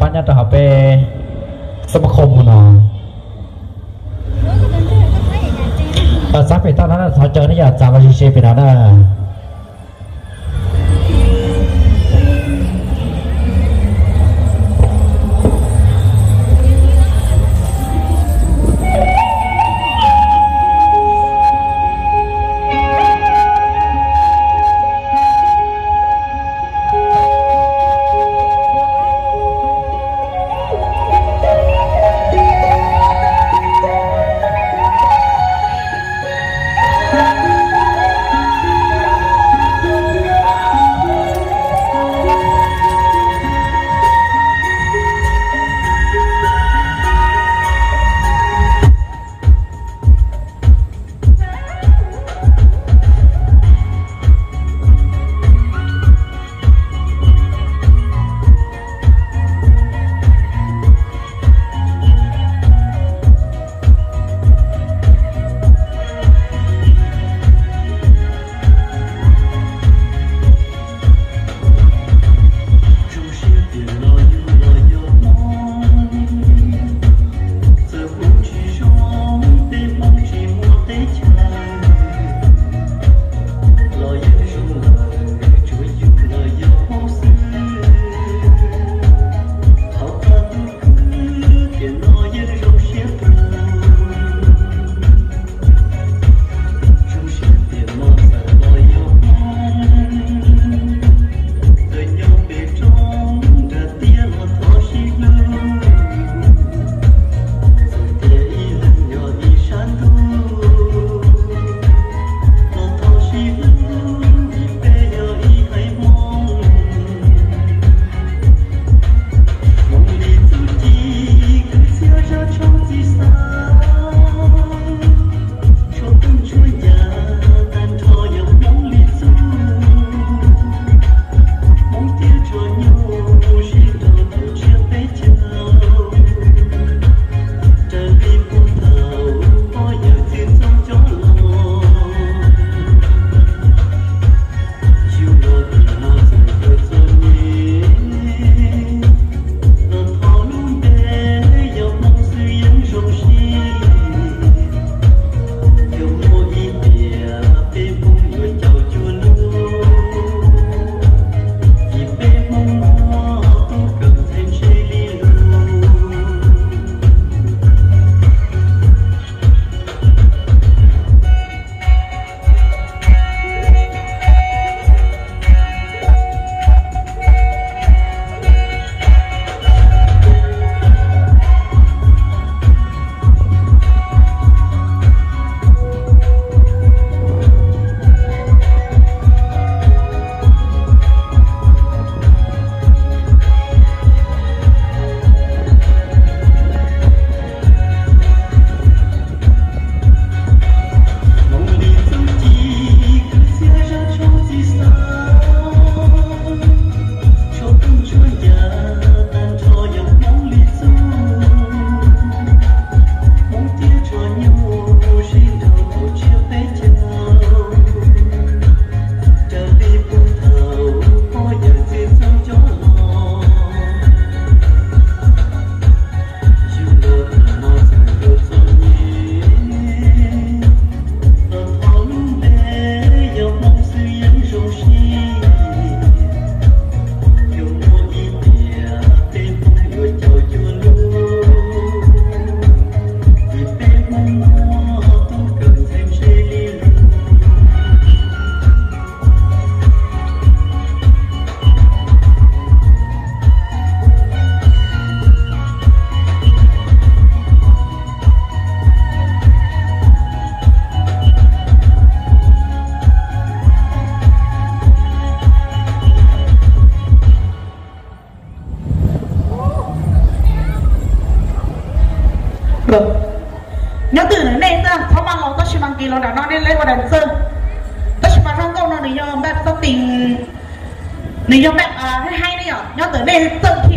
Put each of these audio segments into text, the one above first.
bắt nhá tao học về sắp không mà nó sắp về tao nó là thọ chơi nó giờ chào vào xe về đó đó 你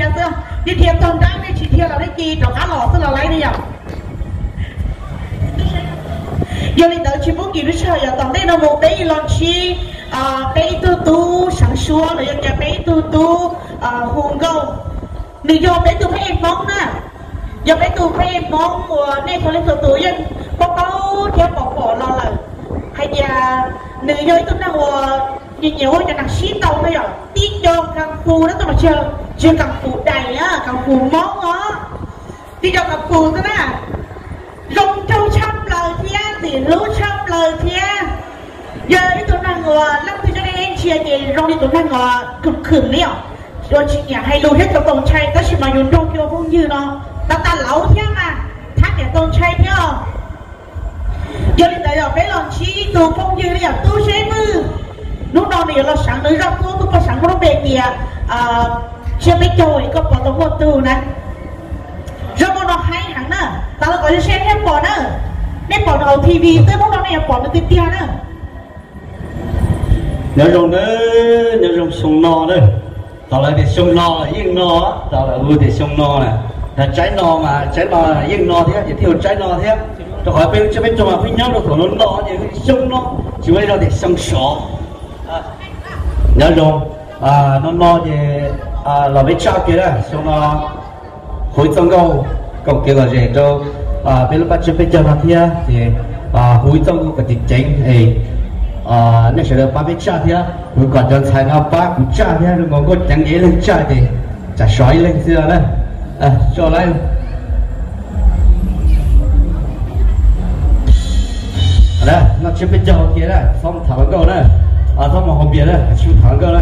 thiệp nữa đi thiệp thông trắng đi chỉ thiệp là đấy chi, trò cá lò tức là lấy đi à. Giờ đi tới chỉ muốn kỳ đứa chơi giờ tổng đây nó một đây lon chi à tu tu sáng xua rồi giờ cái đây tu tu à hùng gâu. Đi vô tu mấy em mong à, nè giờ đây tu mấy em mong mùa nay có lên tu tu dân có tao theo bỏ bỏ lo lời hay giờ nữ giới tôi đang nhìn à, nhiều hơn cho nàng xí tàu bây giờ tiếng cho nàng phu đó tôi mà chơi chưa càng phù đầy á càng phù món á. Đi cho càng phù thế nè rong châu trăm lời thiên thì lũ trăm lời thiên giờ đi tụi nàng ngờ lắm thì cho nên em chia thì rong đi tụi nàng ngờ, cực khử liệu rồi chị nhà hay lưu hết cho tổng trai ta chỉ mà dùng rong kêu không như nó. Ta ta lẩu thiên mà, thác để tổng trai theo giờ đi tới rồi bé lòng chi, tụi phong như đi à tôi chế mư lúc đó thì là sáng tới ra tôi tôi có sáng nó về kìa. Ờ, à chưa biết chơi có bỏ tổng một từ này. Rồi nó hay hẳn nè tao là có thể xem hết bỏ nè nên bỏ đầu TV tới lúc đó này bỏ nó tiếp theo nè nhớ rồng nữa nhớ rồng sông no nữa. Tao lại để sông no là yên no tao lại ưu để sông no nè là trái no mà, trái no là yên no thế chỉ thiếu trái no thế tao hỏi bên, cho bên trong mà phải nhớ được nó no thì sông no chỉ bây giờ để sông sọ à. nhớ rồng à nó no thì à là biết cha kia đó xong à, no khối trong câu câu kia là gì cho à bên lúc bắt chước bên trong mà thế thì à khối trong câu cái tình chính thì à nên sẽ được ba biết cha thì mình còn cho thằng nó ba cũng cha thì rồi ngon có chẳng nghĩ lên cha thì chả xoáy lên xưa đấy à cho lại đó nó chỉ biết cho kia đó xong thằng câu đó à xong mà không biết đó chịu thằng câu đó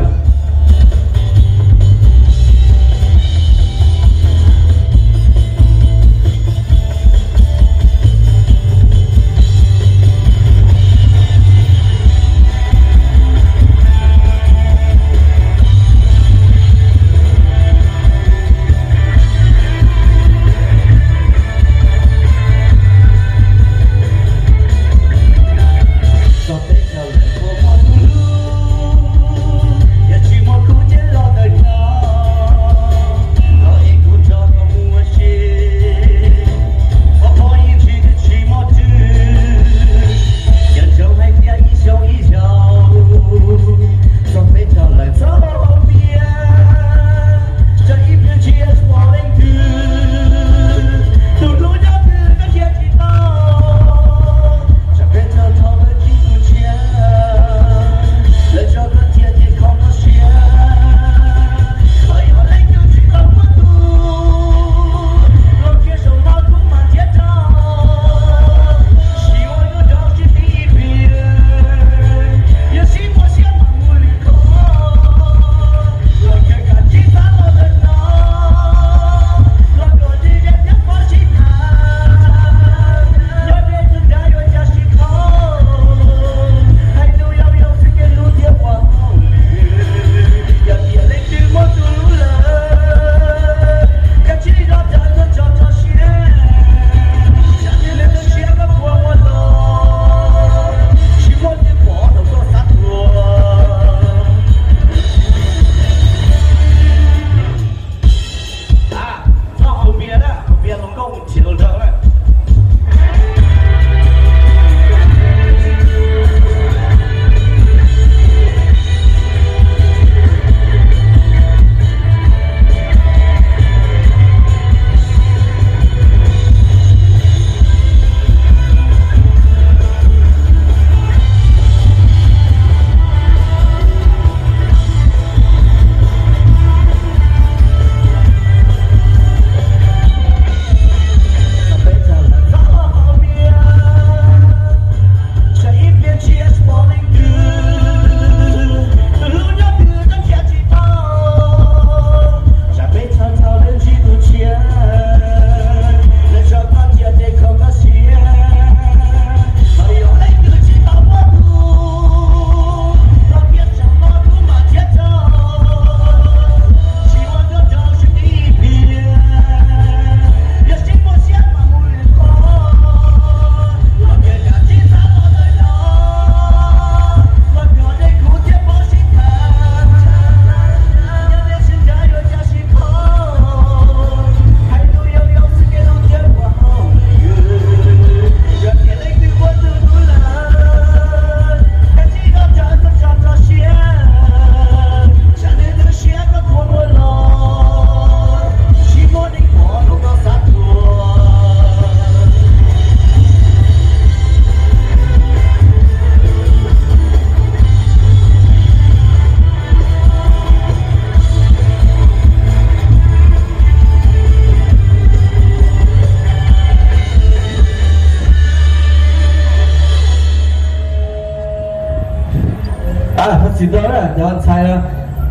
nhớ sai đó.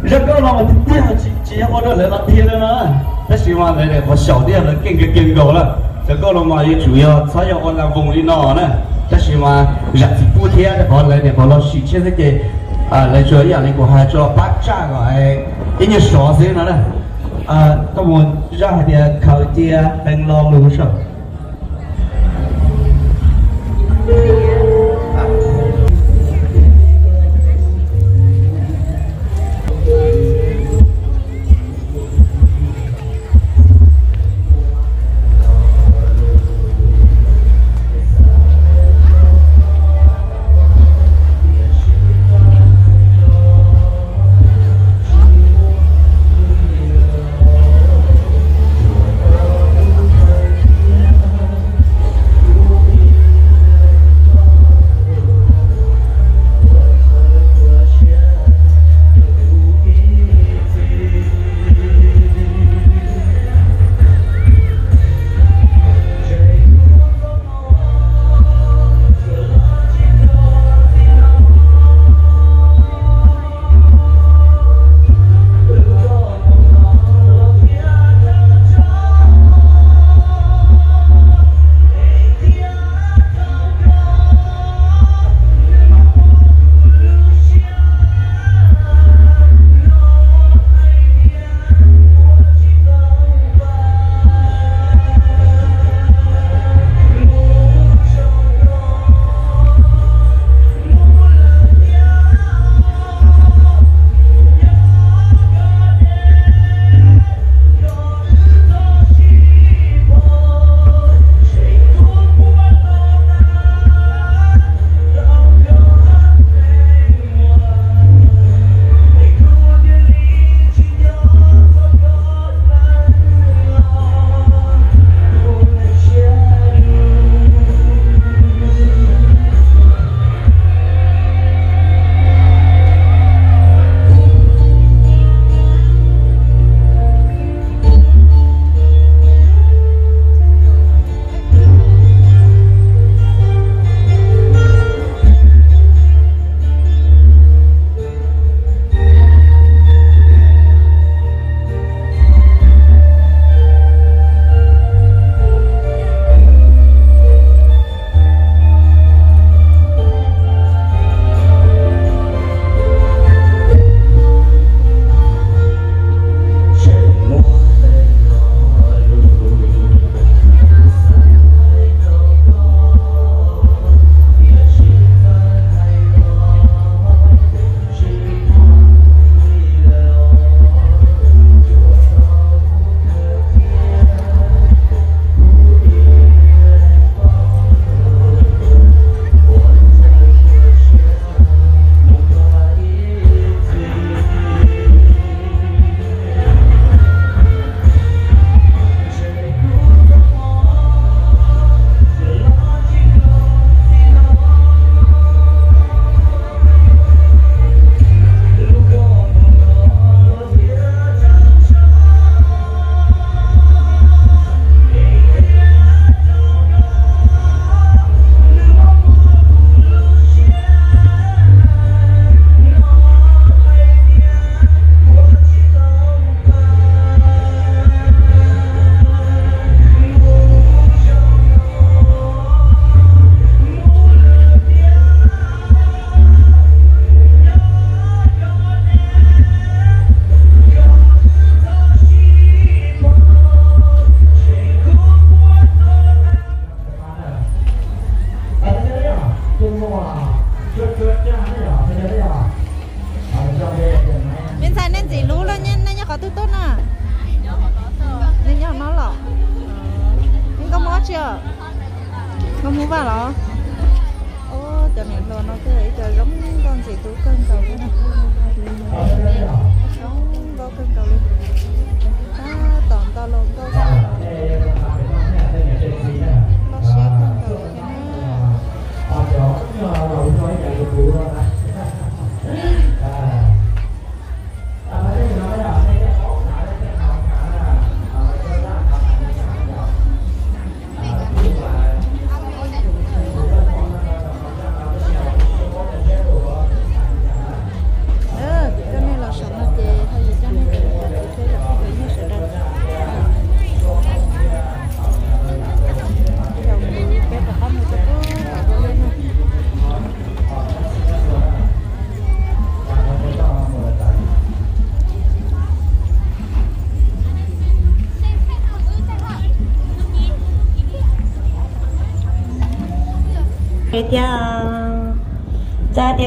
Rất có lòng tiếc là chỉ chỉ có đôi lời là tiếc đó nó thế chỉ mà này để có sầu tiếc là kinh cái kinh cầu đó. Rất có lòng mà chủ yếu sao giờ con làm vùng đi nọ nè thế chỉ mà rất chỉ bu tiếc để có lời để có lo sự chết thế à lấy chỗ nhà này của hai cho bác cha gọi. Ít nhất sáu thế nữa nè à tôi muốn ra thì khẩu tia đang lo luôn rồi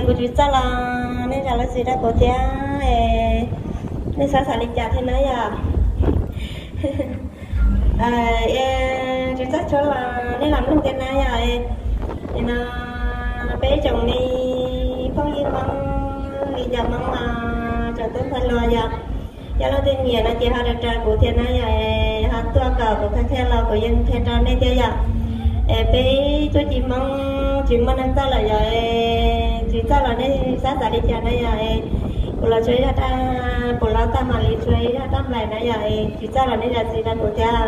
cha của chú cha là nên là nó gì đã có tia nên sao sao lịch trả thế nữa à? À chú cha cho là nên làm lúc thế này à nên là bé chồng đi phong yên mong đi nhà mong mà trở tới phải lo giờ. Cho nó tên nghĩa là chị hai đặt trai của thiên này à, hai tua cờ của các thiên là của dân thiên trai nên theo giờ. Bé cho chị mong chị mong anh ta là giờ chị ta là nên sát giả đi chờ này giờ à, của là chơi ra ta của là ta mà chơi ra ta lại này giờ chị ta là nên là gì đang của cha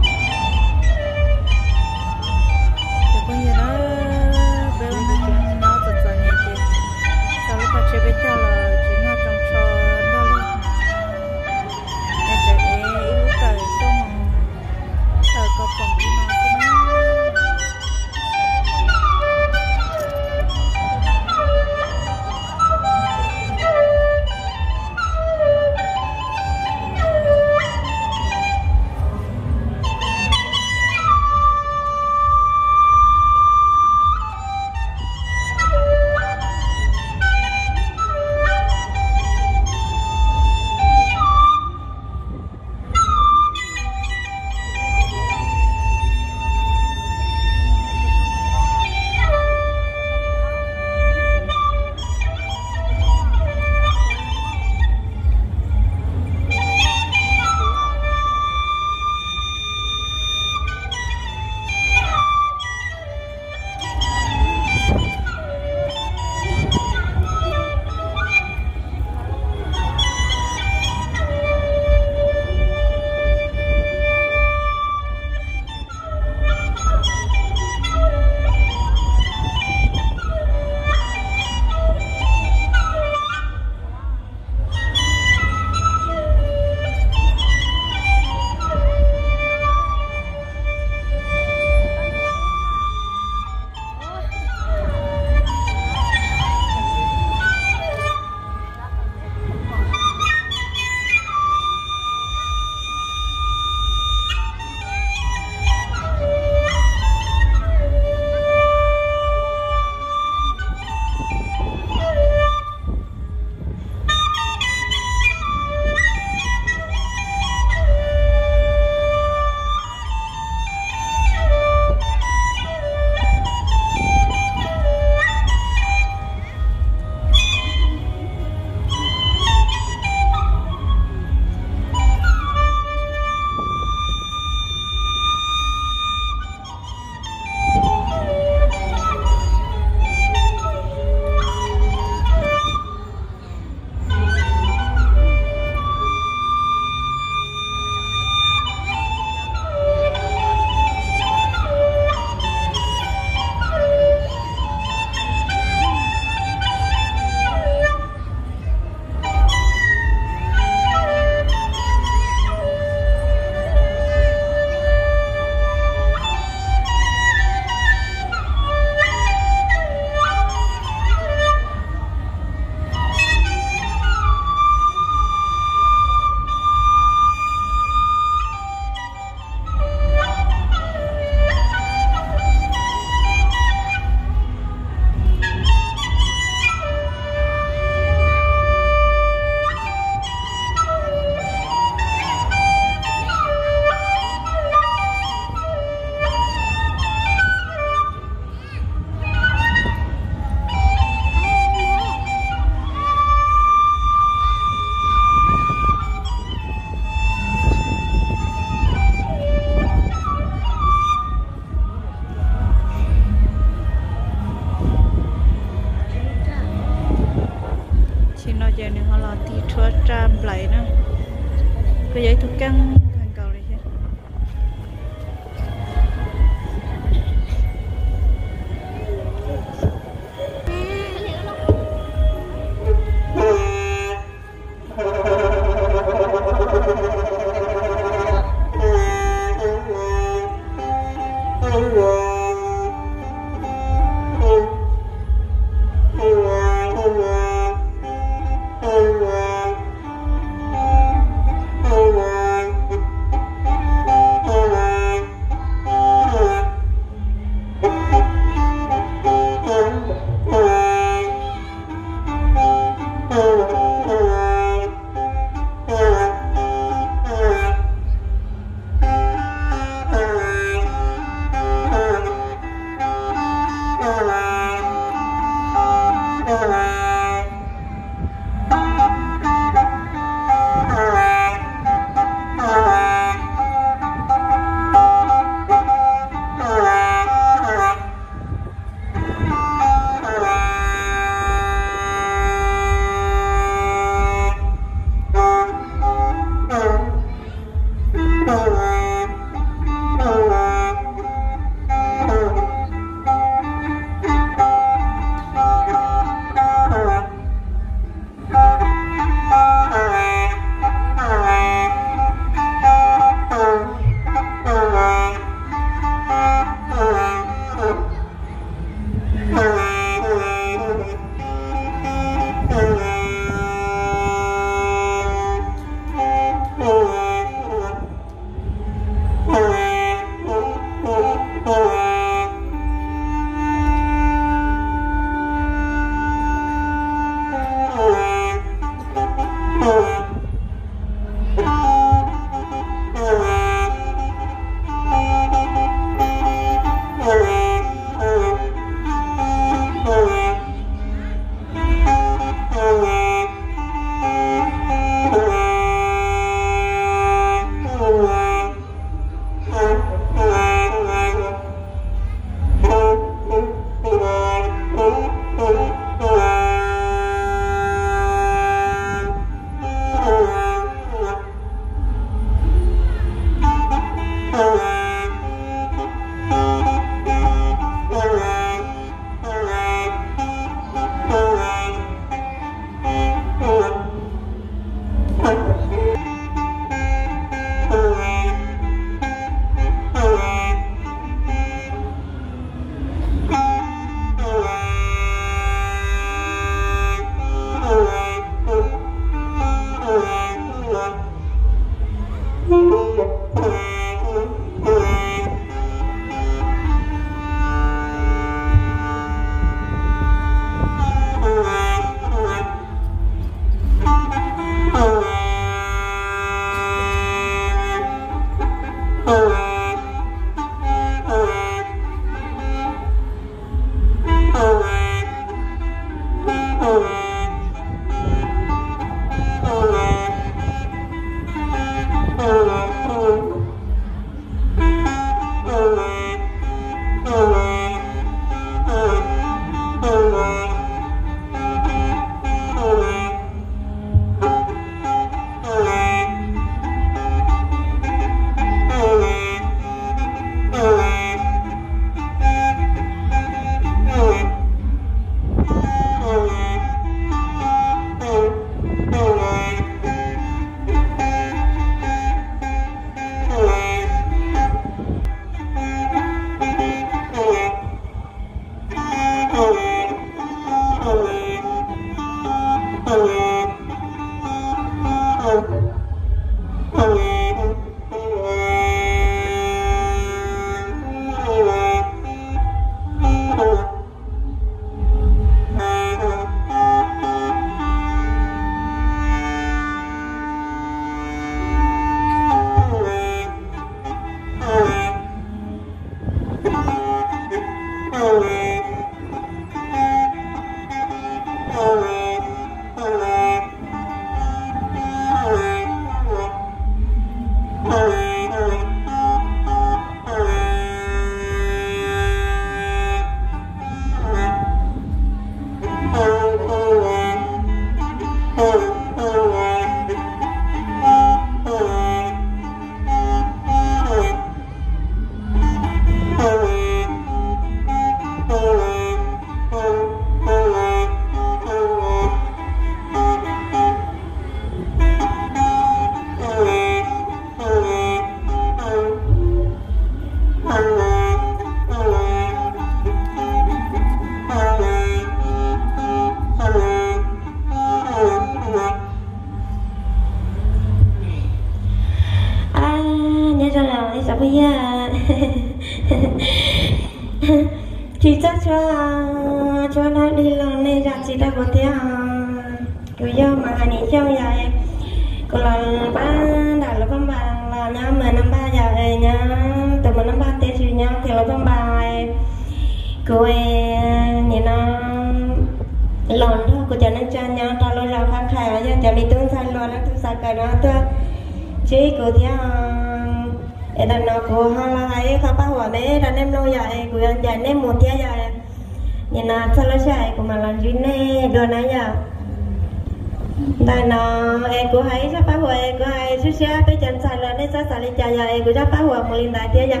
sa sa li cha ya e gu ja pa wa mo li na dia ya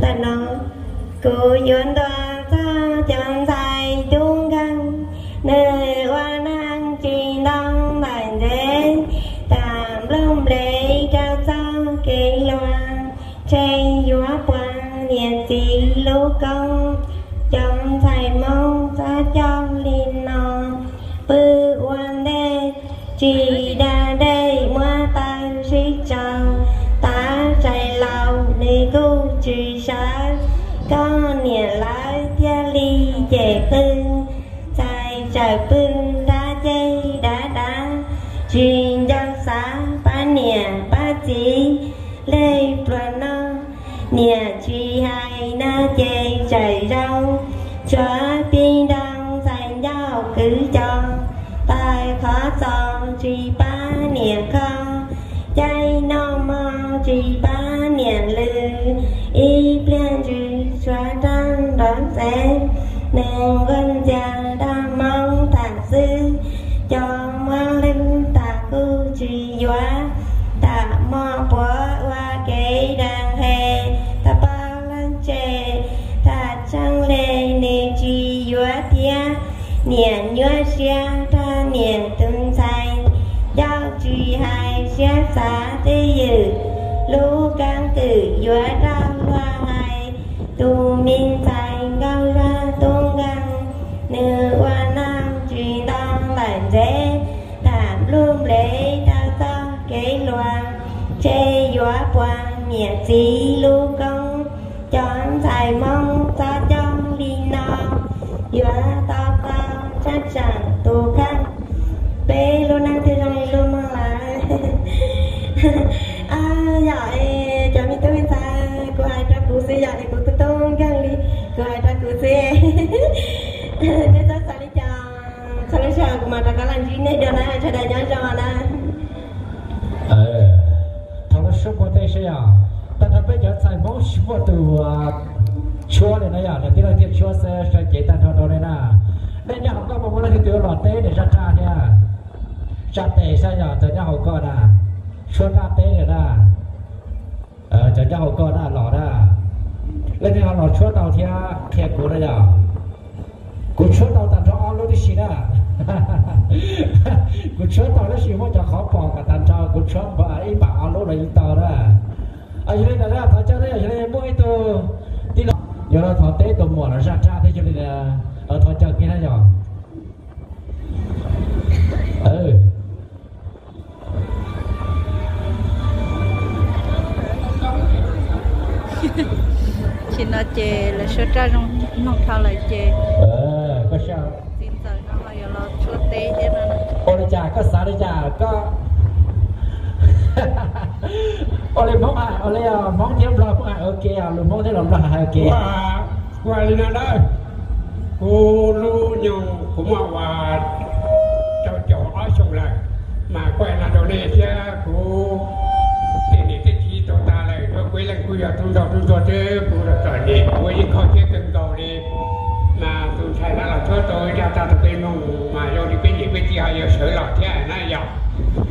da na ko yon do giao cứ cho tai khó son chi ba niệm không. Chay no mong chi ba niệm lư. Y plan niệm ta sai giao truy hai xia xá tê dự lũ cang tử doa ra hoa hai. Tu minh sai ngao ra tôn găng nữ hoa nam truy đăng bản dễ thảm luôn lễ đa ta kế loan chê gió quang nhẹ chỉ lưu đi mà ta cho mà ờ thằng số của tây sẽ à. Ta thằng bây giờ sai mong số từ à, chúa này này à. Để tiếng tiếng chúa sẽ sẽ chế tan thằng đó này nè. Nên nhà học có một món thì lọt tế để ra cha nha Cha tế sao nhở Tới nhà học có nè à. chúa ra tế này nè. Ờ tới nhà học có nè lọt nè lên nhà lọt chúa tàu thia kẹt à, của này nhở của chúa tàu cho on luôn đi của chúa tàu nó xí mà cho khó bỏ cả tàn cho của chúa bà ấy bảo luôn là tàu đó ở dưới này là thọ cho đấy dưới này mỗi tôi đi lọ giờ nó thọ tế tôi mua nó ra ra thế cho nên là ở thọ chờ kia nó nhỏ ừ. Chị nó chê là số tra trong nông thao lại chê ờ có sao? giờ nó là giờ lo chúa tế chứ nó ô đi chà có sao đi chà có ô lên mong à ô lên mong thêm lo à ok à luôn mong thêm lòng lo ok Wah, wah ini ada. Kulu nyu kuma wa cho cho ở sông lại mà quay là Indonesia ku ini cái chi cho ta lại tôi quay lên quay ở trung đầu trung đầu chứ ku là trời đi quay đi coi cái từng cầu đi mà tôi thấy là là thôi tôi ra ta tôi quay nung mà vô đi quay gì quay chi cho yêu sự lọt thế này dọc Chả